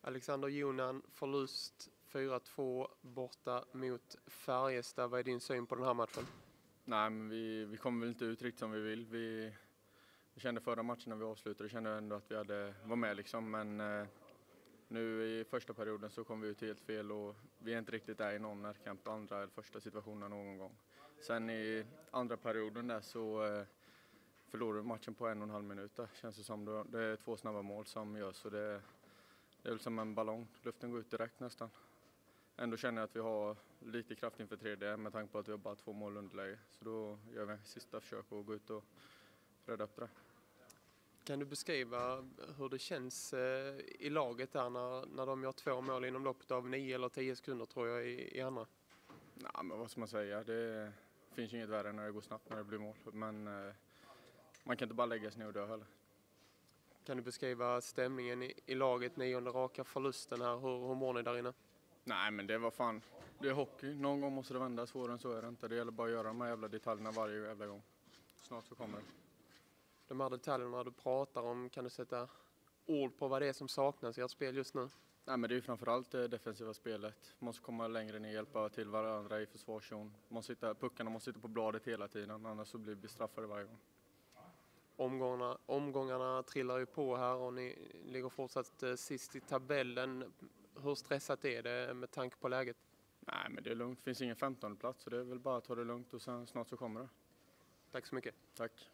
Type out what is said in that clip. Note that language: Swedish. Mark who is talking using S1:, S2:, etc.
S1: Alexander Jonan, förlust 4-2 borta mot Färjestad. Vad är din syn på den här matchen?
S2: Nej, men vi, vi kom väl inte ut riktigt som vi vill. Vi, vi kände förra matchen när vi avslutade, kände ändå att vi hade, var med liksom, men eh, nu i första perioden så kom vi ut helt fel och vi är inte riktigt där i någon närkamp, andra eller första situationen någon gång. Sen i andra perioden där så eh, förlorade vi matchen på en och en halv minut där, känns det som. Det är två snabba mål som görs så det, det är väl som en ballong, luften går ut direkt nästan. Ändå känner jag att vi har lite kraft inför tredje med tanke på att vi har bara två mål underläge. Så då gör vi sista försök att gå ut och rädda upp det.
S1: Kan du beskriva hur det känns eh, i laget där när, när de gör två mål inom loppet av nio eller tio sekunder tror jag i, i andra?
S2: Nej, men vad ska man säga? Det finns inget värre när det går snabbt när det blir mål. Men eh, man kan inte bara lägga sig ner och dö heller.
S1: Kan du beskriva stämningen i, i laget, nionde raka förlusten här, hur, hur mår ni där inne?
S2: Nej, men det var fan, det är hockey. Någon gång måste det vända, svårare än så är det inte. Det gäller bara att göra de här jävla detaljerna varje jävla gång. Snart så kommer det.
S1: De här detaljerna du pratar om, kan du sätta ord på vad det är som saknas i ert spel just nu?
S2: Nej, men det är framförallt det defensiva spelet. Måste komma längre ner, hjälpa till varandra i försvarszon. Måste sitta, puckarna måste sitta på bladet hela tiden, annars så blir vi bestraffade varje gång.
S1: Omgångarna, omgångarna trillar ju på här och ni ligger fortsatt eh, sist i tabellen. Hur stressat är det med tanke på läget?
S2: Nej, men det är lugnt. Det finns ingen 15 plats så det är väl bara att ta det lugnt och sen snart så kommer det.
S1: Tack så mycket.
S2: Tack.